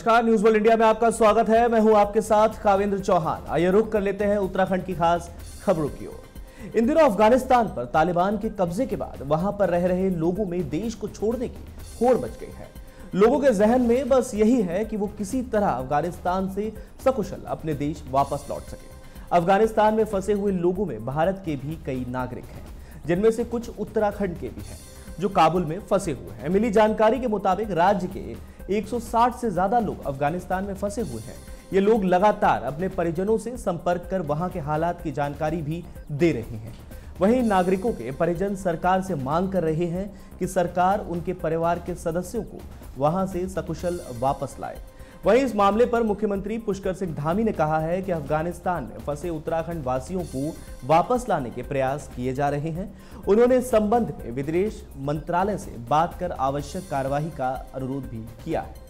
नमस्कार news world India में आपका स्वागत है। मैं हूँ आपके साथ कावेंद्र चौहान। आइए रुक कर लेते हैं उत्तराखंड की खास खबरों की ओर। इन दिनों अफ़गानिस्तान पर तालिबान के कब्जे के बाद वहाँ पर रह रहे लोगों में देश को छोड़ने की होड़ मच गई है। लोगों के जहन में बस यही है कि वो किसी तरह अफ़गानिस्तान से सकुशल अपने देश वापस लौट सके। अफ़गानिस्तान में फंसे हुए लोगों में भारत के भी कई नागरिक हैं, जिनमें से कुछ उत्तराखंड के भी हैं, जो काबुल में फंसे हुए हैं। मिली जानकारी के मुताबिक राज्य के 160 से ज़्यादा लोग अफ़गानिस्तान में फंसे हुए हैं। ये लोग लगातार अपने परिजनों से संपर्क कर वहाँ के हालात की जानकारी भी दे रहे हैं। वहीं नागरिकों के परिजन सरकार से मांग कर रहे हैं कि सरकार उनके परिवार के सदस्यों को वहाँ से सकुशल वापस लाए। वहीं इस मामले पर मुख्यमंत्री पुष्कर सिंह धामी ने कहा है कि अफ़गानिस्तान में फंसे उत्तराखंड वासियों को वापस लाने के प्रयास किए जा रहे हैं। उन्होंने इस संबंध में विदेश मंत्रालय से बात कर आवश्यक कार्यवाही का अनुरोध भी किया। है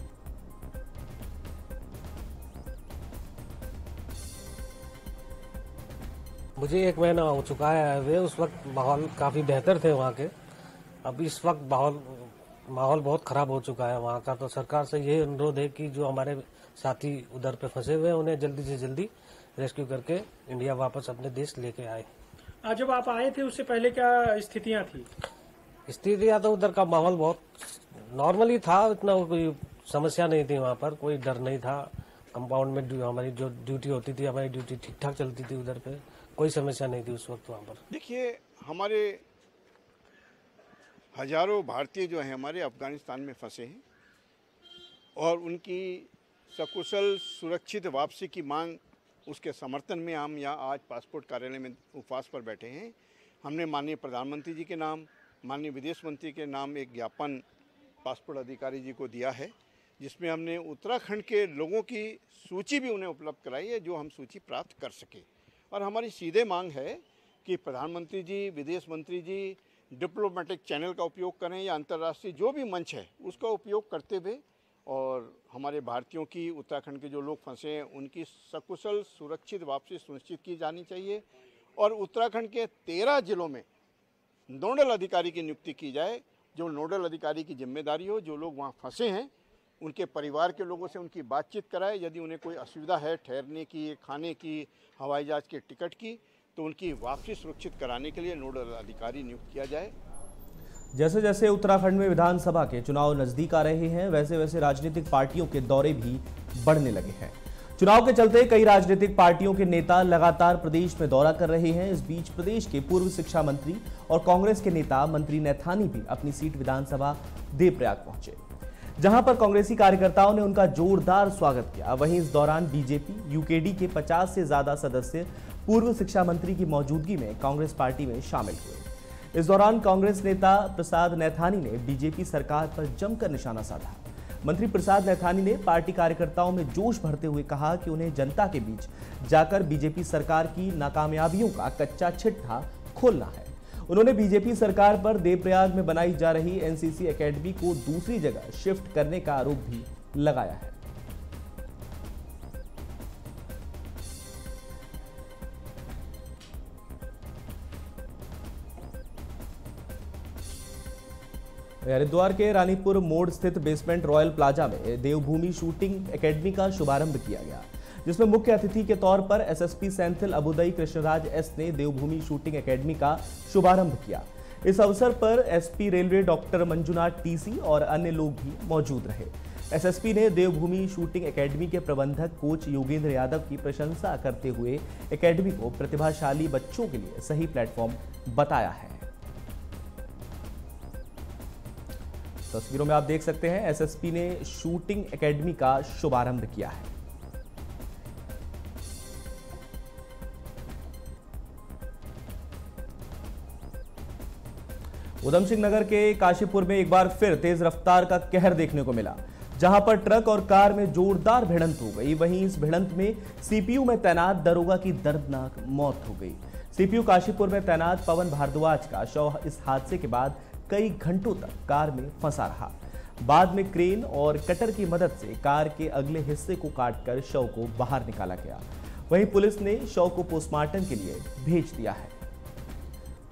मुझे एक महीना हो चुका है उस वक्त माहौल काफ़ी बेहतर थे वहाँ के। अब इस वक्त माहौल माहौल बहुत खराब हो चुका है वहाँ का तो सरकार से यही अनुरोध है कि जो हमारे साथी उधर पे फंसे हुए हैं उन्हें जल्दी से जल्दी रेस्क्यू करके इंडिया वापस अपने देश लेके आए। आज जब आप आए थे उससे पहले क्या स्थितियाँ थी? स्थितियाँ तो उधर का माहौल बहुत नॉर्मली था इतना कोई समस्या नहीं थी वहाँ पर कोई डर नहीं था। कंपाउंड में हमारी जो ड्यूटी होती थी हमारी ड्यूटी ठीक ठाक चलती थी उधर पे कोई समस्या नहीं थी उस वक्त वहाँ पर। देखिए हमारे हज़ारों भारतीय जो हैं हमारे अफ़गानिस्तान में फंसे हैं और उनकी सकुशल सुरक्षित वापसी की मांग उसके समर्थन में हम यहाँ आज पासपोर्ट कार्यालय में उपवास पर बैठे हैं। हमने माननीय प्रधानमंत्री जी के नाम, माननीय विदेश मंत्री के नाम एक ज्ञापन पासपोर्ट अधिकारी जी को दिया है, जिसमें हमने उत्तराखंड के लोगों की सूची भी उन्हें उपलब्ध कराई है जो हम सूची प्राप्त कर सके। और हमारी सीधे मांग है कि प्रधानमंत्री जी, विदेश मंत्री जी डिप्लोमेटिक चैनल का उपयोग करें या अंतर्राष्ट्रीय जो भी मंच है, उसका उपयोग करते हुए और हमारे भारतीयों की, उत्तराखंड के जो लोग फंसे हैं, उनकी सकुशल सुरक्षित वापसी सुनिश्चित की जानी चाहिए। और उत्तराखंड के तेरह जिलों में नोडल अधिकारी की नियुक्ति की जाए, जो नोडल अधिकारी की ज़िम्मेदारी हो, जो लोग वहाँ फंसे हैं, उनके परिवार के लोगों से उनकी बातचीत कराए। यदि उन्हें कोई असुविधा है ठहरने की, खाने की, हवाई जहाज़ के टिकट की तो उनकी वापसी सुरक्षित कराने के लिए नोडल अधिकारी नियुक्त किया जाए। जैसे जैसे उत्तराखंड में विधानसभा के चुनाव नज़दीक आ रहे हैं, वैसे वैसे राजनीतिक पार्टियों के दौरे भी बढ़ने लगे हैं। चुनाव के चलते कई राजनीतिक पार्टियों के नेता लगातार प्रदेश में दौरा कर रहे हैं। इस बीच प्रदेश के पूर्व शिक्षा मंत्री और कांग्रेस के नेता मंत्री नैथानी भी अपनी सीट विधानसभा देवप्रयाग पहुँचे, जहाँ पर कांग्रेसी कार्यकर्ताओं ने उनका जोरदार स्वागत किया। वहीं इस दौरान बीजेपी, यूकेडी के 50 से ज़्यादा सदस्य पूर्व शिक्षा मंत्री की मौजूदगी में कांग्रेस पार्टी में शामिल हुए। इस दौरान कांग्रेस नेता प्रसाद नैथानी ने बीजेपी सरकार पर जमकर निशाना साधा। मंत्री प्रसाद नैथानी ने पार्टी कार्यकर्ताओं में जोश भरते हुए कहा कि उन्हें जनता के बीच जाकर बीजेपी सरकार की नाकामयाबियों का कच्चा छिट्ठा खोलना है। उन्होंने बीजेपी सरकार पर देवप्रयाग में बनाई जा रही एनसीसी एकेडमी को दूसरी जगह शिफ्ट करने का आरोप भी लगाया है। हरिद्वार के रानीपुर मोड़ स्थित बेसमेंट रॉयल प्लाजा में देवभूमि शूटिंग एकेडमी का शुभारंभ किया गया, जिसमें मुख्य अतिथि के तौर पर एसएसपी सैंथिल अबुदई कृष्णराज एस ने देवभूमि शूटिंग एकेडमी का शुभारंभ किया। इस अवसर पर SP railway doctor Manjunath TC और अन्य लोग भी मौजूद रहे। एसएसपी ने देवभूमि शूटिंग एकेडमी के प्रबंधक कोच योगेंद्र यादव की प्रशंसा करते हुए एकेडमी को प्रतिभाशाली बच्चों के लिए सही प्लेटफॉर्म बताया है। तस्वीरों में आप देख सकते हैं एसएसपी ने शूटिंग एकेडमी का शुभारंभ किया है। उधम सिंह नगर के काशीपुर में एक बार फिर तेज रफ्तार का कहर देखने को मिला, जहाँ पर ट्रक और कार में जोरदार भिड़ंत हो गई। वहीं इस भिड़ंत में सीपीयू में तैनात दरोगा की दर्दनाक मौत हो गई। सीपीयू काशीपुर में तैनात पवन भारद्वाज का शव इस हादसे के बाद कई घंटों तक कार में फंसा रहा। बाद में क्रेन और कटर की मदद से कार के अगले हिस्से को काटकर शव को बाहर निकाला गया। वहीं पुलिस ने शव को पोस्टमार्टम के लिए भेज दिया है।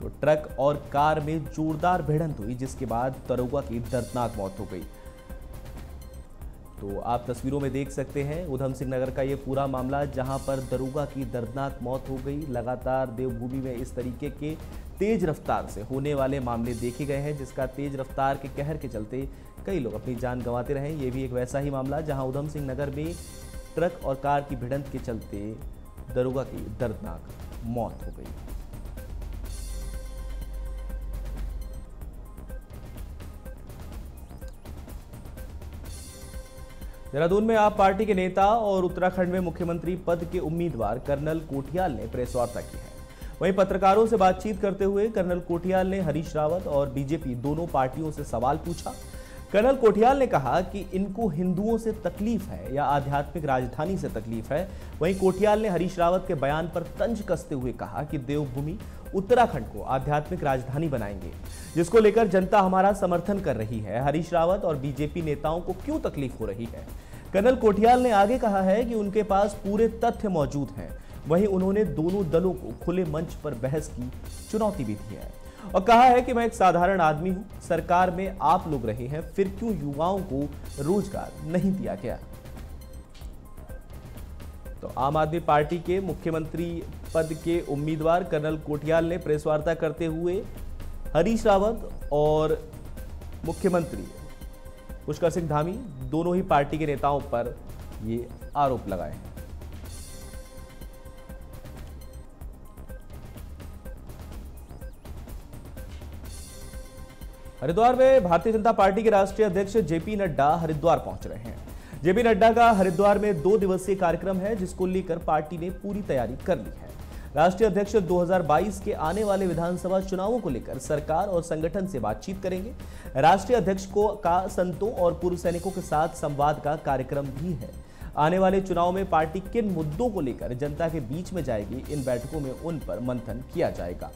तो ट्रक और कार में जोरदार भिड़ंत हुई, जिसके बाद दरोगा की दर्दनाक मौत हो गई। तो आप तस्वीरों में देख सकते हैं उधम सिंह नगर का ये पूरा मामला, जहाँ पर दरोगा की दर्दनाक मौत हो गई। लगातार देवभूमि में इस तरीके के तेज रफ्तार से होने वाले मामले देखे गए हैं, जिसका तेज रफ्तार के कहर के चलते कई लोग अपनी जान गंवाते रहे। ये भी एक वैसा ही मामला, जहाँ उधम सिंह नगर में ट्रक और कार की भिड़ंत के चलते दरोगा की दर्दनाक मौत हो गई। देहरादून में आप पार्टी के नेता और उत्तराखंड में मुख्यमंत्री पद के उम्मीदवार कर्नल कोठियाल ने प्रेस वार्ता की है। वहीं पत्रकारों से बातचीत करते हुए कर्नल कोठियाल ने हरीश रावत और बीजेपी दोनों पार्टियों से सवाल पूछा। कर्नल कोठियाल ने कहा कि इनको हिंदुओं से तकलीफ़ है या आध्यात्मिक राजधानी से तकलीफ़ है। वहीं कोठियाल ने हरीश रावत के बयान पर तंज कसते हुए कहा कि देवभूमि उत्तराखंड को आध्यात्मिक राजधानी बनाएँगे, जिसको लेकर जनता हमारा समर्थन कर रही है। हरीश रावत और बीजेपी नेताओं को क्यों तकलीफ़ हो रही है? कर्नल कोठियाल ने आगे कहा है कि उनके पास पूरे तथ्य मौजूद हैं। वहीं उन्होंने दोनों दलों को खुले मंच पर बहस की चुनौती भी दी है। और कहा है कि मैं एक साधारण आदमी हूँ, सरकार में आप लोग रहे हैं, फिर क्यों युवाओं को रोज़गार नहीं दिया गया? तो आम आदमी पार्टी के मुख्यमंत्री पद के उम्मीदवार कर्नल कोटियाल ने प्रेस वार्ता करते हुए हरीश रावत और मुख्यमंत्री पुष्कर सिंह धामी दोनों ही पार्टी के नेताओं पर ये आरोप लगाए हैं। हरिद्वार में भारतीय जनता पार्टी के राष्ट्रीय अध्यक्ष जेपी नड्डा हरिद्वार पहुँच रहे हैं। जेपी नड्डा का हरिद्वार में दो दिवसीय कार्यक्रम है, जिसको लेकर पार्टी ने पूरी तैयारी कर ली है। राष्ट्रीय अध्यक्ष 2022 के आने वाले विधानसभा चुनावों को लेकर सरकार और संगठन से बातचीत करेंगे। राष्ट्रीय अध्यक्ष को का संतों और पूर्व सैनिकों के साथ संवाद का कार्यक्रम भी है। आने वाले चुनाव में पार्टी किन मुद्दों को लेकर जनता के बीच में जाएगी, इन बैठकों में उन पर मंथन किया जाएगा।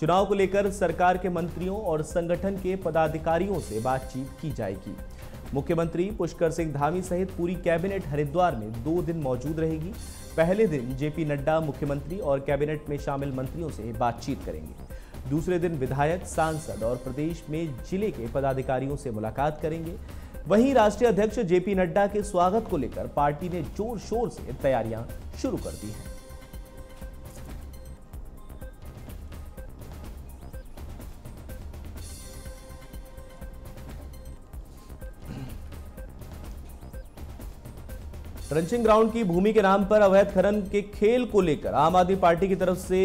चुनाव को लेकर सरकार के मंत्रियों और संगठन के पदाधिकारियों से बातचीत की जाएगी। मुख्यमंत्री पुष्कर सिंह धामी सहित पूरी कैबिनेट हरिद्वार में दो दिन मौजूद रहेगी। पहले दिन जेपी नड्डा मुख्यमंत्री और कैबिनेट में शामिल मंत्रियों से बातचीत करेंगे। दूसरे दिन विधायक, सांसद और प्रदेश में ज़िले के पदाधिकारियों से मुलाकात करेंगे। वहीं राष्ट्रीय अध्यक्ष जेपी नड्डा के स्वागत को लेकर पार्टी ने ज़ोर शोर से तैयारियाँ शुरू कर दी हैं। ट्रंचिंग ग्राउंड की भूमि के नाम पर अवैध खनन के खेल को लेकर आम आदमी पार्टी की तरफ़ से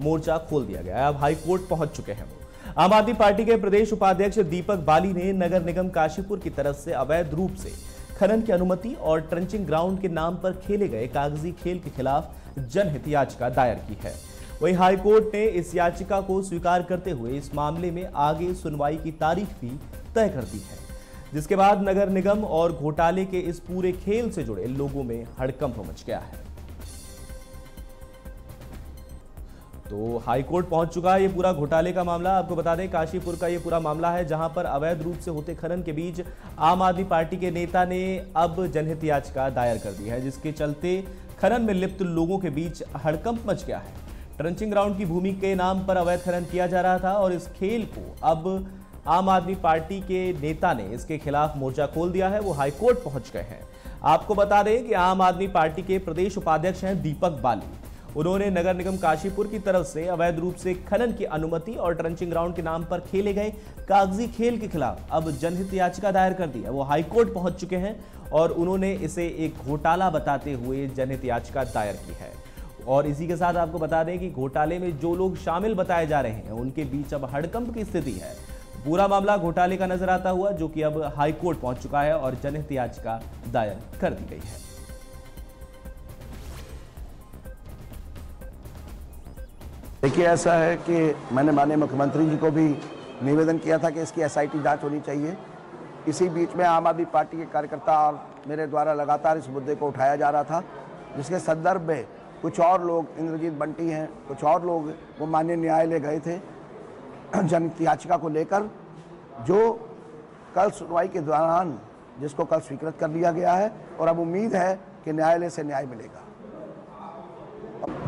मोर्चा खोल दिया गया अब हाईकोर्ट पहुँच चुके हैं। आम आदमी पार्टी के प्रदेश उपाध्यक्ष दीपक बाली ने नगर निगम काशीपुर की तरफ़ से अवैध रूप से खनन की अनुमति और ट्रंचिंग ग्राउंड के नाम पर खेले गए कागज़ी खेल के खिलाफ जनहित याचिका दायर की है। वहीं हाईकोर्ट ने इस याचिका को स्वीकार करते हुए इस मामले में आगे सुनवाई की तारीख भी तय कर दी है। जिसके बाद नगर निगम और घोटाले के इस पूरे खेल से जुड़े लोगों में हड़कंप मच गया है। तो हाईकोर्ट पहुँच चुका है ये पूरा घोटाले का मामला। आपको बता दें, काशीपुर का ये पूरा मामला है, जहाँ पर अवैध रूप से होते खनन के बीच आम आदमी पार्टी के नेता ने अब जनहित याचिका दायर कर दी है, जिसके चलते खनन में लिप्त लोगों के बीच हड़कंप मच गया है। ट्रंचिंग ग्राउंड की भूमि के नाम पर अवैध खनन किया जा रहा था और इस खेल को अब आम आदमी पार्टी के नेता ने इसके खिलाफ मोर्चा खोल दिया है, वो हाईकोर्ट पहुँच गए हैं। आपको बता दें कि आम आदमी पार्टी के प्रदेश उपाध्यक्ष हैं दीपक बाली। उन्होंने नगर निगम काशीपुर की तरफ़ से अवैध रूप से खनन की अनुमति और ट्रंचिंग ग्राउंड के नाम पर खेले गए कागज़ी खेल के खिलाफ अब जनहित याचिका दायर कर दी है। वो हाईकोर्ट पहुँच चुके हैं और उन्होंने इसे एक घोटाला बताते हुए जनहित याचिका दायर की है। और इसी के साथ आपको बता दें कि घोटाले में जो लोग शामिल बताए जा रहे हैं, उनके बीच अब हड़कंप की स्थिति है। पूरा मामला घोटाले का नज़र आता हुआ, जो कि अब हाईकोर्ट पहुँच चुका है और जनहित याचिका दायर कर दी गई है। देखिए, ऐसा है कि मैंने माननीय मुख्यमंत्री जी को भी निवेदन किया था कि इसकी एसआईटी जाँच होनी चाहिए। इसी बीच में आम आदमी पार्टी के कार्यकर्ता और मेरे द्वारा लगातार इस मुद्दे को उठाया जा रहा था, जिसके संदर्भ में कुछ और लोग, इंद्रजीत बंटी हैं, कुछ और लोग वो माननीय न्यायालय गए थे। जनहित याचिका को लेकर जो कल सुनवाई के दौरान जिसको कल स्वीकृत कर लिया गया है और अब उम्मीद है कि न्यायालय से न्याय मिलेगा।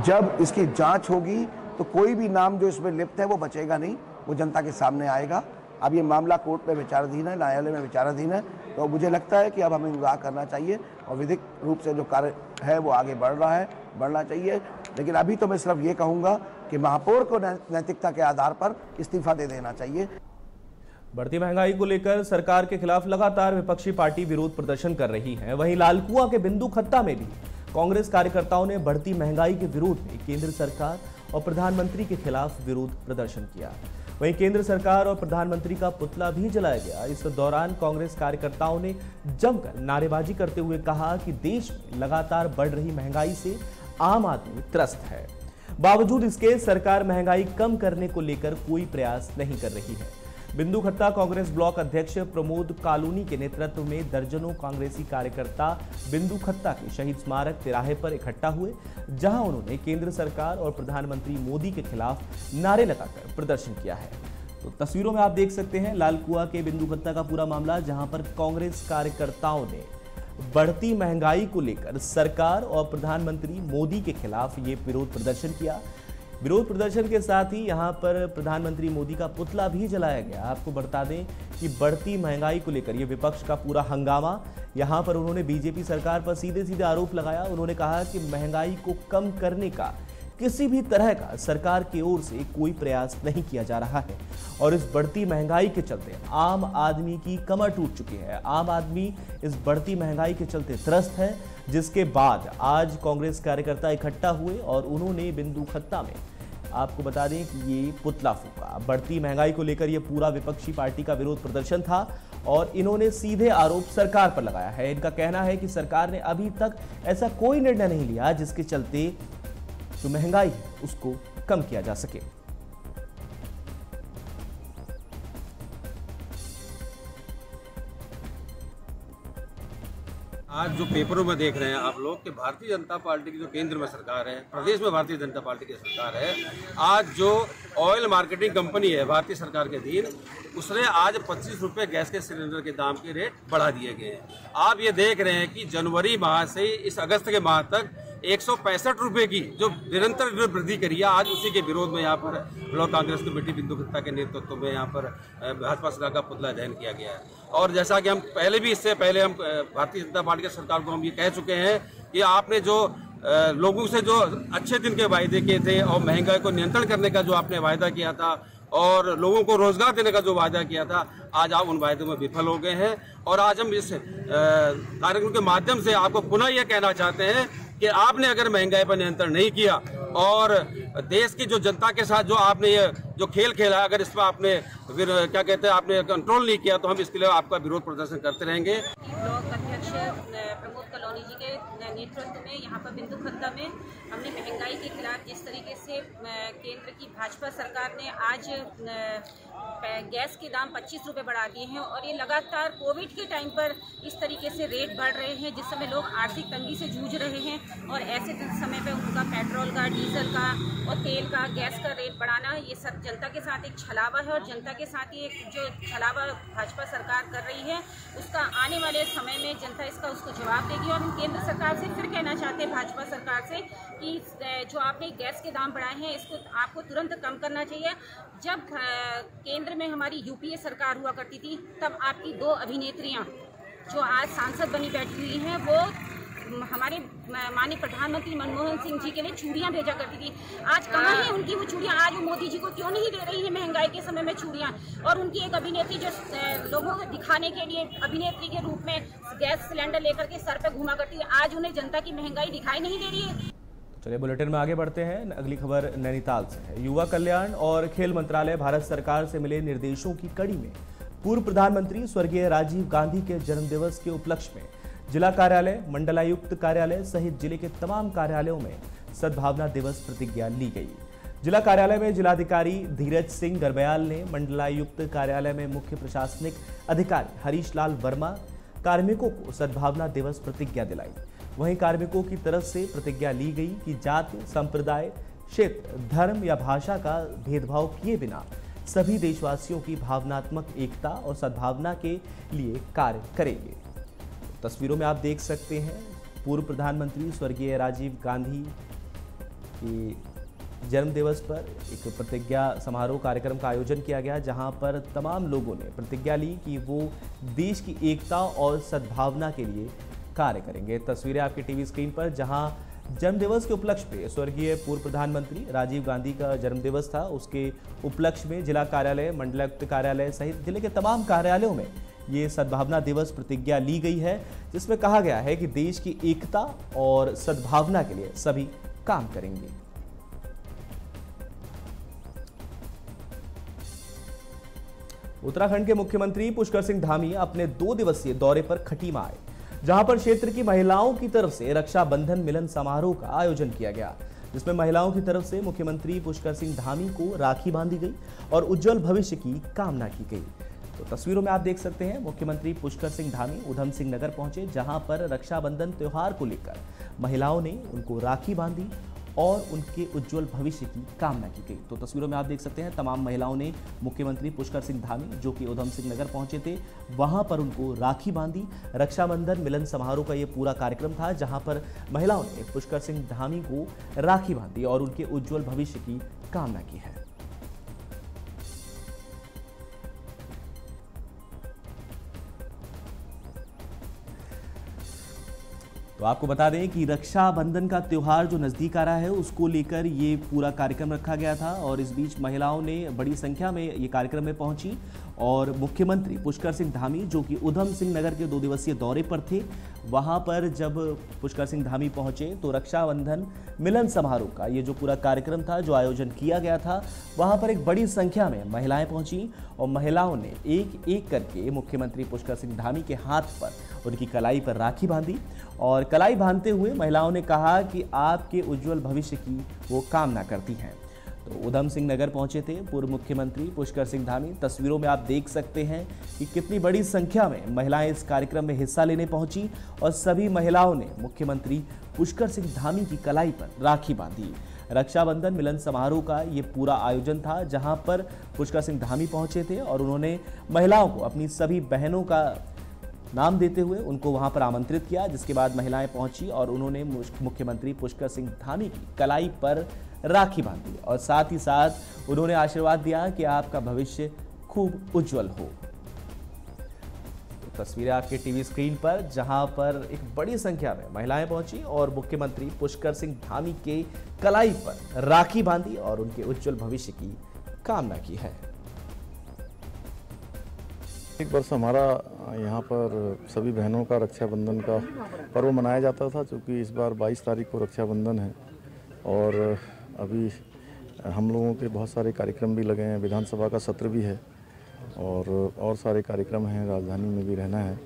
जब इसकी जाँच होगी तो कोई भी नाम जो इसमें लिप्त है वो बचेगा नहीं, वो जनता के सामने आएगा। अब ये मामला कोर्ट में विचाराधीन है, न्यायालय में विचाराधीन है तो मुझे लगता है कि अब हमें इंतज़ार करना चाहिए और विधिक रूप से जो कार्य है वो आगे बढ़ रहा है, बढ़ना चाहिए। लेकिन अभी तो मैं सिर्फ़ ये कहूँगा कि महापौर को नैतिकता के आधार पर इस्तीफा दे देना चाहिए। बढ़ती महँगाई को लेकर सरकार के खिलाफ लगातार विपक्षी पार्टी विरोध प्रदर्शन कर रही है। वहीं लालकुआ के बिंदु खत्ता में भी कांग्रेस कार्यकर्ताओं ने बढ़ती महँगाई के विरोध में केंद्र सरकार और प्रधानमंत्री के खिलाफ विरोध प्रदर्शन किया। वहीं केंद्र सरकार और प्रधानमंत्री का पुतला भी जलाया गया। इस दौरान कांग्रेस कार्यकर्ताओं ने जमकर नारेबाजी करते हुए कहा कि देश में लगातार बढ़ रही महँगाई से आम आदमी त्रस्त है। बावजूद इसके, सरकार महँगाई कम करने को लेकर कोई प्रयास नहीं कर रही है। बिंदु खत्ता कांग्रेस ब्लॉक अध्यक्ष प्रमोद कालूनी के नेतृत्व में दर्जनों कांग्रेसी कार्यकर्ता बिंदु खत्ता के शहीद स्मारक तिराहे पर इकट्ठा हुए, जहाँ उन्होंने केंद्र सरकार और प्रधानमंत्री मोदी के खिलाफ नारे लगाकर प्रदर्शन किया है। तो तस्वीरों में आप देख सकते हैं, लालकुआ के बिंदु खत्ता का पूरा मामला, जहाँ पर कांग्रेस कार्यकर्ताओं ने बढ़ती महँगाई को लेकर सरकार और प्रधानमंत्री मोदी के खिलाफ ये विरोध प्रदर्शन किया। विरोध प्रदर्शन के साथ ही यहाँ पर प्रधानमंत्री मोदी का पुतला भी जलाया गया। आपको बता दें कि बढ़ती महँगाई को लेकर ये विपक्ष का पूरा हंगामा। यहाँ पर उन्होंने बीजेपी सरकार पर सीधे सीधे आरोप लगाया। उन्होंने कहा कि महँगाई को कम करने का किसी भी तरह का सरकार की ओर से कोई प्रयास नहीं किया जा रहा है। और इस बढ़ती महँगाई के चलते आम आदमी की कमर टूट चुकी है। आम आदमी इस बढ़ती महँगाई के चलते त्रस्त है, जिसके बाद आज कांग्रेस कार्यकर्ता इकट्ठा हुए और उन्होंने बिंदु खत्ता में आपको बता दें कि ये पुतला फूका। बढ़ती महँगाई को लेकर ये पूरा विपक्षी पार्टी का विरोध प्रदर्शन था और इन्होंने सीधे आरोप सरकार पर लगाया है। इनका कहना है कि सरकार ने अभी तक ऐसा कोई निर्णय नहीं लिया जिसके चलते जो महँगाई है, उसको कम किया जा सके। आज जो पेपरों में देख रहे हैं आप लोग कि भारतीय जनता पार्टी की जो केंद्र में सरकार है, प्रदेश में भारतीय जनता पार्टी की सरकार है, आज जो ऑयल मार्केटिंग कंपनी है, भारतीय सरकार के अधीन, उसने आज पच्चीस रुपये गैस के सिलेंडर के दाम के रेट बढ़ा दिए गए हैं। आप ये देख रहे हैं कि जनवरी माह से इस अगस्त के माह तक एक रुपये की जो निरंतर वृद्धि करी है। आज उसी के विरोध में यहाँ पर ब्लॉक कांग्रेस कमेटी बिंदु गुप्ता के नेतृत्व में यहाँ पर भाजपा सरकार का पुतला दहन किया गया है। और जैसा कि हम पहले भी इससे पहले हम भारतीय जनता पार्टी की सरकार को हम ये कह चुके हैं कि आपने जो लोगों से जो अच्छे दिन के वायदे किए थे और महँगाई को नियंत्रण करने का जो आपने वायदा किया था और लोगों को रोज़गार देने का जो वायदा किया था, आज आप उन वायदों में विफल हो गए हैं। और आज हम इस कार्यक्रम के माध्यम से आपको पुनः यह कहना चाहते हैं कि आपने अगर महँगाई पर नियंत्रण नहीं किया और देश की जो जनता के साथ जो आपने ये जो खेल खेला अगर इस पर आपने क्या कहते हैं, आपने कंट्रोल नहीं किया तो हम इसके लिए आपका विरोध प्रदर्शन करते रहेंगे। अध्यक्ष प्रमोद कलौनी जी के नेतृत्व में, यहाँ पर बिंदु खत्ता में हमने महँगाई के खिलाफ जिस तरीके से केंद्र की भाजपा सरकार ने आज गैस के दाम पच्चीस रुपए बढ़ा दिए हैं और ये लगातार कोविड के टाइम पर इस तरीके से रेट बढ़ रहे हैं, जिस समय लोग आर्थिक तंगी से जूझ रहे हैं और ऐसे समय पर उनका पेट्रोल का, डीजल का और तेल का, गैस का रेट बढ़ाना, ये सब जनता के साथ एक छलावा है और जनता के साथ ये जो छलावा भाजपा सरकार कर रही है, उसका आने वाले समय में जनता इसका उसको जवाब देगी और हम केंद्र सरकार से फिर कहना चाहते हैं, भाजपा सरकार से कि जो आपने गैस के दाम बढ़ाए हैं, इसको आपको तुरंत कम करना चाहिए। जब केंद्र में हमारी यूपीए सरकार हुआ करती थी, तब आपकी दो अभिनेत्रियाँ, जो आज सांसद बनी बैठी हुई हैं, वो हमारे माननीय प्रधानमंत्री मनमोहन सिंह जी के लिए चूड़ियाँ भेजा करती थी। आज कहाँ है। उनकी वो चूड़ियाँ? आज वो मोदी जी को क्यों नहीं दे रही है महँगाई के समय में चूड़ियाँ? और उनकी एक अभिनेत्री जो लोगों को दिखाने के लिए अभिनेत्री के रूप में गैस सिलेंडर लेकर के सर पे घूमा करती है आज उन्हें जनता की महँगाई दिखाई नहीं दे रही है। चलिए बुलेटिन में आगे बढ़ते हैं। अगली खबर नैनीताल से है। युवा कल्याण और खेल मंत्रालय भारत सरकार से मिले निर्देशों की कड़ी में। पूर्व प्रधानमंत्री स्वर्गीय राजीव गांधी के जन्मदिवस के उपलक्ष्य में जिला कार्यालय, मंडलायुक्त कार्यालय सहित ज़िले के तमाम कार्यालयों में सद्भावना दिवस प्रतिज्ञा ली गई। जिला कार्यालय में जिलाधिकारी धीरज सिंह गरबयाल ने मंडलायुक्त कार्यालय में मुख्य प्रशासनिक अधिकारी हरीश लाल वर्मा कार्मिकों को सद्भावना दिवस प्रतिज्ञा दिलाई। वहीं कार्मिकों की तरफ़ से प्रतिज्ञा ली गई कि जाति, संप्रदाय, क्षेत्र, धर्म या भाषा का भेदभाव किए बिना सभी देशवासियों की भावनात्मक एकता और सद्भावना के लिए कार्य करेंगे। तस्वीरों में आप देख सकते हैं पूर्व प्रधानमंत्री स्वर्गीय राजीव गांधी की जन्म दिवस पर एक प्रतिज्ञा समारोह कार्यक्रम का आयोजन किया गया, जहाँ पर तमाम लोगों ने प्रतिज्ञा ली कि वो देश की एकता और सद्भावना के लिए कार्य करेंगे। तस्वीरें आपकी टीवी स्क्रीन पर, जहाँ जन्म दिवस के उपलक्ष्य पे स्वर्गीय पूर्व प्रधानमंत्री राजीव गांधी का जन्म दिवस था। उसके उपलक्ष्य में जिला कार्यालय, मंडलायुक्त कार्यालय सहित ज़िले के तमाम कार्यालयों में ये सद्भावना दिवस प्रतिज्ञा ली गई है, जिसमें कहा गया है कि देश की एकता और सद्भावना के लिए सभी काम करेंगे। उत्तराखंड के मुख्यमंत्री पुष्कर सिंह धामी अपने दो दिवसीय दौरे पर खटीमा आए, जहाँ पर क्षेत्र की महिलाओं की तरफ़ से रक्षाबंधन मिलन समारोह का आयोजन किया गया, जिसमें महिलाओं की तरफ़ से मुख्यमंत्री पुष्कर सिंह धामी को राखी बांधी गई और उज्जवल भविष्य की कामना की गई। तो तस्वीरों में आप देख सकते हैं, मुख्यमंत्री पुष्कर सिंह धामी उधम सिंह नगर पहुँचे, जहाँ पर रक्षाबंधन त्यौहार को लेकर महिलाओं ने उनको राखी बांधी और उनके उज्जवल भविष्य की कामना की गई। तो तस्वीरों में आप देख सकते हैं, तमाम महिलाओं ने मुख्यमंत्री पुष्कर सिंह धामी, जो कि उधम सिंह नगर पहुँचे थे, वहाँ पर उनको राखी बांधी। रक्षाबंधन मिलन समारोह का ये पूरा कार्यक्रम था, जहाँ पर महिलाओं ने पुष्कर सिंह धामी को राखी बांधी और उनके उज्जवल भविष्य की कामना की है। तो आपको बता दें कि रक्षाबंधन का त्यौहार जो नज़दीक आ रहा है, उसको लेकर ये पूरा कार्यक्रम रखा गया था और इस बीच महिलाओं ने बड़ी संख्या में ये कार्यक्रम में पहुँची। और मुख्यमंत्री पुष्कर सिंह धामी, जो कि उधम सिंह नगर के दो दिवसीय दौरे पर थे, वहाँ पर जब पुष्कर सिंह धामी पहुँचे तो रक्षाबंधन मिलन समारोह का, ये जो पूरा कार्यक्रम था, जो आयोजन किया गया था, वहाँ पर एक बड़ी संख्या में महिलाएँ पहुँची और महिलाओं ने एक एक करके मुख्यमंत्री पुष्कर सिंह धामी के हाथ पर उनकी कलाई पर राखी बांधी और कलाई बांधते हुए महिलाओं ने कहा कि आपके उज्जवल भविष्य की वो कामना करती हैं। तो उधम सिंह नगर पहुँचे थे, पूर्व मुख्यमंत्री पुष्कर सिंह धामी। तस्वीरों में आप देख सकते हैं कि कितनी बड़ी संख्या में महिलाएँ इस कार्यक्रम में हिस्सा लेने पहुँची और सभी महिलाओं ने मुख्यमंत्री पुष्कर सिंह धामी की कलाई पर राखी बांधी। रक्षाबंधन मिलन समारोह का ये पूरा आयोजन था, जहाँ पर पुष्कर सिंह धामी पहुँचे थे और उन्होंने महिलाओं को अपनी सभी बहनों का नाम देते हुए उनको वहाँ पर आमंत्रित किया, जिसके बाद महिलाएँ पहुँची और उन्होंने मुख्यमंत्री पुष्कर सिंह धामी की कलाई पर राखी बांधी। और साथ ही साथ उन्होंने आशीर्वाद दिया कि आपका भविष्य खूब उज्जवल हो। तो तस्वीरें आपके टीवी स्क्रीन पर, जहाँ पर एक बड़ी संख्या में महिलाएँ पहुँची और मुख्यमंत्री पुष्कर सिंह धामी के कलाई पर राखी बांधी और उनके उज्जवल भविष्य की कामना की है। एक वर्ष हमारा यहाँ पर सभी बहनों का रक्षाबंधन का पर्व मनाया जाता था क्योंकि इस बार 22 तारीख को रक्षाबंधन है। और अभी हम लोगों के बहुत सारे कार्यक्रम भी लगे हैं, विधानसभा का सत्र भी है और और सारे कार्यक्रम हैं, राजधानी में भी रहना है।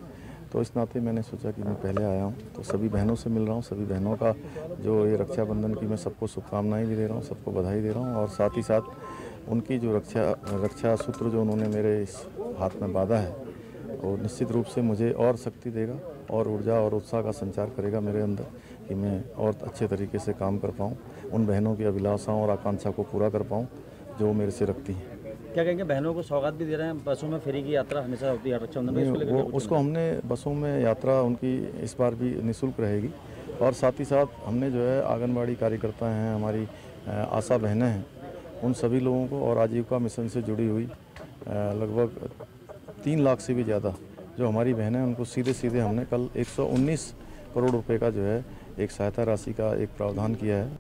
तो इस नाते मैंने सोचा कि मैं पहले आया हूँ तो सभी बहनों से मिल रहा हूँ, सभी बहनों का जो ये रक्षाबंधन की मैं सबको शुभकामनाएँ भी दे रहा हूँ, सबको बधाई दे रहा हूँ और साथ ही साथ उनकी जो रक्षा रक्षा सूत्र जो उन्होंने मेरे इस हाथ में बांधा है वो निश्चित रूप से मुझे और शक्ति देगा और ऊर्जा और उत्साह का संचार करेगा मेरे अंदर कि मैं और अच्छे तरीके से काम कर पाऊँ उन बहनों की अभिलाषाओं और आकांक्षा को पूरा कर पाऊँ जो मेरे से रखती हैं। क्या कहेंगे बहनों को सौगात भी दे रहे हैं? बसों में फ्री की यात्रा हमेशा होती है रक्षाबंधन वो उसको हमने बसों में यात्रा उनकी इस बार भी निःशुल्क रहेगी। और साथ ही साथ हमने जो है आंगनबाड़ी कार्यकर्ता हैं हमारी आशा बहनें हैं उन सभी लोगों को और आजीविका मिशन से जुड़ी हुई लगभग तीन लाख से भी ज़्यादा जो हमारी बहनें उनको सीधे सीधे हमने कल 119 करोड़ रुपए का जो है एक सहायता राशि का एक प्रावधान किया है।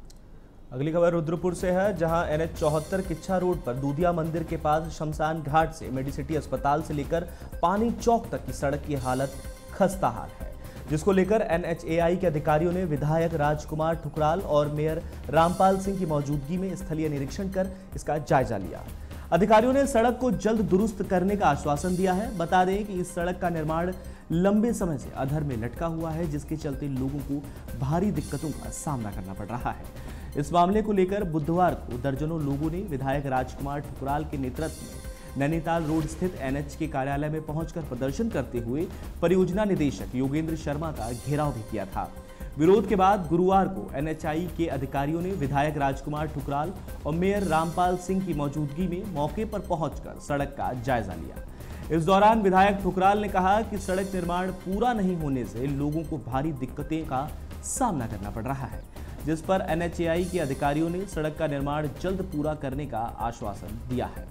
अगली खबर रुद्रपुर से है, जहाँ एन एच चौहत्तर किच्छा रोड पर दूधिया मंदिर के पास शमशान घाट से मेडिसिटी अस्पताल से लेकर पानी चौक तक की सड़क की हालत खस्ता हाल है, जिसको लेकर एनएचएआई के अधिकारियों ने विधायक राजकुमार ठुकराल और मेयर रामपाल सिंह की मौजूदगी में स्थलीय निरीक्षण कर इसका जायजा लिया। अधिकारियों ने सड़क को जल्द दुरुस्त करने का आश्वासन दिया है। बता दें कि इस सड़क का निर्माण लंबे समय से अधर में लटका हुआ है, जिसके चलते लोगों को भारी दिक्कतों का सामना करना पड़ रहा है। इस मामले को लेकर बुधवार को दर्जनों लोगों ने विधायक राजकुमार ठुकराल के नेतृत्व में नैनीताल रोड स्थित एनएच के कार्यालय में पहुंचकर प्रदर्शन करते हुए परियोजना निदेशक योगेंद्र शर्मा का घेराव भी किया था। विरोध के बाद गुरुवार को एनएचआई के अधिकारियों ने विधायक राजकुमार ठुकराल और मेयर रामपाल सिंह की मौजूदगी में मौके पर पहुंचकर सड़क का जायजा लिया। इस दौरान विधायक ठुकराल ने कहा कि सड़क निर्माण पूरा नहीं होने से लोगों को भारी दिक्कतें का सामना करना पड़ रहा है, जिस पर एनएचएआई के अधिकारियों ने सड़क का निर्माण जल्द पूरा करने का आश्वासन दिया है।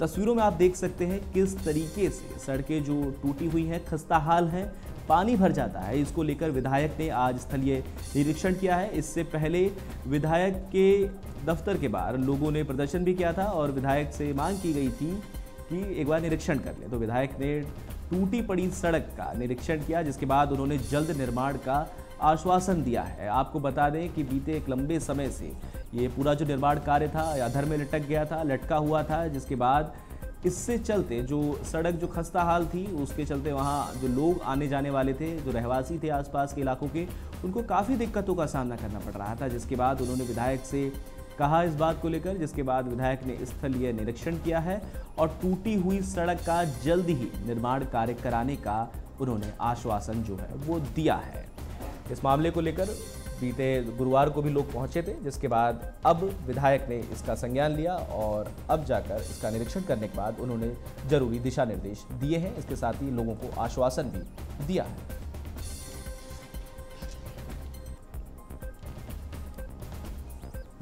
तस्वीरों में आप देख सकते हैं किस तरीके से सड़कें जो टूटी हुई हैं खस्ता हाल हैं पानी भर जाता है। इसको लेकर विधायक ने आज स्थलीय निरीक्षण किया है। इससे पहले विधायक के दफ्तर के बाहर लोगों ने प्रदर्शन भी किया था और विधायक से मांग की गई थी कि एक बार निरीक्षण कर ले। तो विधायक ने टूटी पड़ी सड़क का निरीक्षण किया, जिसके बाद उन्होंने जल्द निर्माण का आश्वासन दिया है। आपको बता दें कि बीते एक लंबे समय से ये पूरा जो निर्माण कार्य था अधर में लटक गया था, लटका हुआ था, जिसके बाद इससे चलते जो सड़क जो खस्ता हाल थी, उसके चलते वहाँ जो लोग आने जाने वाले थे, जो रहवासी थे आसपास के इलाकों के, उनको काफ़ी दिक्कतों का सामना करना पड़ रहा था, जिसके बाद उन्होंने विधायक से कहा इस बात को लेकर, जिसके बाद विधायक ने स्थलीय निरीक्षण किया है और टूटी हुई सड़क का जल्द ही निर्माण कार्य कराने का उन्होंने आश्वासन जो है वो दिया है। इस मामले को लेकर बीते गुरुवार को भी लोग पहुँचे थे, जिसके बाद अब विधायक ने इसका संज्ञान लिया और अब जाकर इसका निरीक्षण करने के बाद उन्होंने ज़रूरी दिशा निर्देश दिए हैं। इसके साथ ही लोगों को आश्वासन भी दिया है।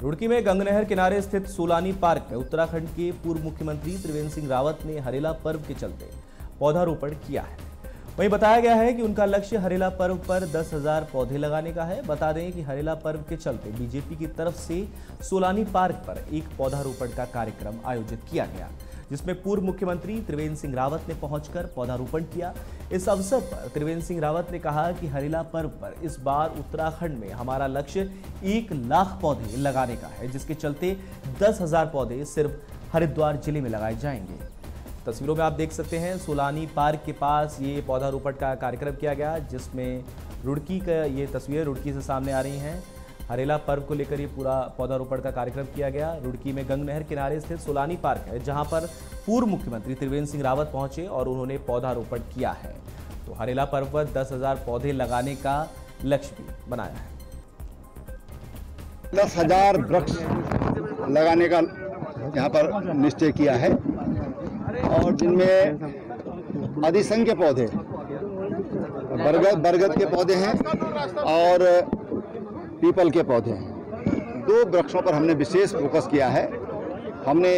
रुड़की में गंगनहर किनारे स्थित सोलानी पार्क में उत्तराखंड के पूर्व मुख्यमंत्री त्रिवेंद्र सिंह रावत ने हरेला पर्व के चलते पौधारोपण किया है। वहीं बताया गया है कि उनका लक्ष्य हरेला पर्व पर दस हज़ार पौधे लगाने का है। बता दें कि हरेला पर्व के चलते बीजेपी की तरफ़ से सोलानी पार्क पर एक पौधारोपण का कार्यक्रम आयोजित किया गया, जिसमें पूर्व मुख्यमंत्री त्रिवेंद्र सिंह रावत ने पहुंचकर पौधारोपण किया। इस अवसर पर त्रिवेंद्र सिंह रावत ने कहा कि हरेला पर्व पर इस बार उत्तराखंड में हमारा लक्ष्य एक लाख पौधे लगाने का है, जिसके चलते दस हज़ार पौधे सिर्फ़ हरिद्वार ज़िले में लगाए जाएँगे। तस्वीरों में आप देख सकते हैं, सोलानी पार्क के पास ये पौधारोपण का कार्यक्रम किया गया, जिसमें रुड़की का ये तस्वीरें रुड़की से सामने आ रही हैं। हरेला पर्व को लेकर ये पूरा पौधारोपण का कार्यक्रम किया गया। रुड़की में गंग नहर किनारे स्थित सोलानी पार्क है, जहाँ पर पूर्व मुख्यमंत्री त्रिवेंद्र सिंह रावत पहुँचे और उन्होंने पौधारोपण किया है। तो हरेला पर्व पर दस हज़ार पौधे लगाने का लक्ष्य भी बनाया है। दस हज़ार वृक्ष लगाने का यहाँ पर निश्चय किया है। और जिनमें अधिसंख्य पौधे बरगद बरगद के पौधे हैं और पीपल के पौधे हैं। दो वृक्षों पर हमने विशेष फोकस किया है। हमने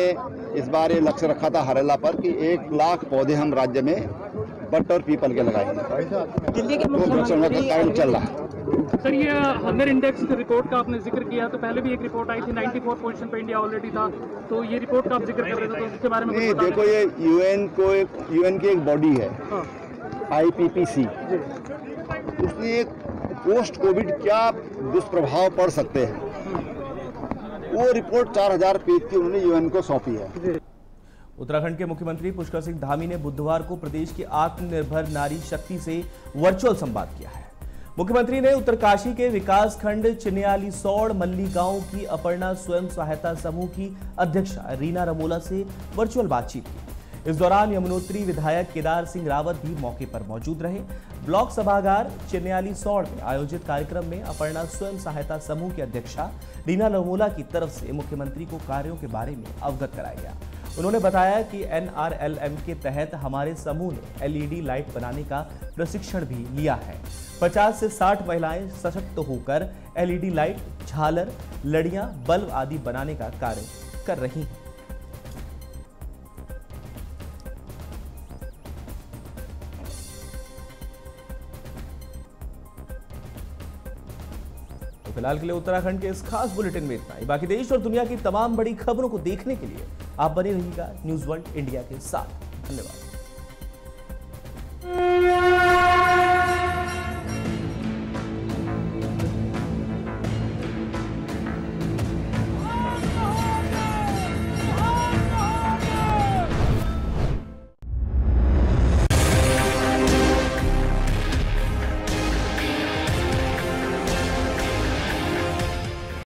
इस बार ये लक्ष्य रखा था हरेला पर कि एक लाख पौधे हम राज्य में बट और पीपल के लगाएँगे। दो वृक्षों का कार्य चल रहा है। सर ये हंगर इंडेक्स रिपोर्ट का आपने ज़िक्र किया तो पहले भी एक रिपोर्ट आई थी 94 पोजीशन पे इंडिया ऑलरेडी था तो ये रिपोर्ट का आप ज़िक्र कर रहे थे तो उसके बारे में नहीं देखो ये यूएन को एक यूएन की एक बॉडी है हाँ। आईपीपीसी उसने एक पोस्ट कोविड क्या दुष्प्रभाव पड़ सकते हैं? वो रिपोर्ट 4000 पेज की उन्होंने यूएन को सौंपी है। उत्तराखंड के मुख्यमंत्री पुष्कर सिंह धामी ने बुधवार को प्रदेश की आत्मनिर्भर नारी शक्ति से वर्चुअल संवाद किया है। मुख्यमंत्री ने उत्तरकाशी के विकास खंड चिन्याली सौड़ मल्ली गाँव की अपर्णा स्वयं सहायता समूह की अध्यक्षा रीना रमोला से वर्चुअल बातचीत की। इस दौरान यमुनोत्री विधायक केदार सिंह रावत भी मौके पर मौजूद रहे। ब्लॉक सभागार चिन्याली सौड़ में आयोजित कार्यक्रम में अपर्णा स्वयं सहायता समूह की अध्यक्षा रीना रमोला की तरफ़ से मुख्यमंत्री को कार्यों के बारे में अवगत कराया गया। उन्होंने बताया कि एनआरएलएम के तहत हमारे समूह ने एलईडी लाइट बनाने का प्रशिक्षण भी लिया है। 50 से 60 महिलाएँ सशक्त होकर एलईडी लाइट, झालर, लड़ियाँ, बल्ब आदि बनाने का कार्य कर रही हैं। तो फ़िलहाल के लिए उत्तराखंड के इस खास बुलेटिन में इतना ही। बाकी देश और दुनिया की तमाम बड़ी खबरों को देखने के लिए आप बने रहिएगा न्यूज़ वर्ल्ड इंडिया के साथ। धन्यवाद।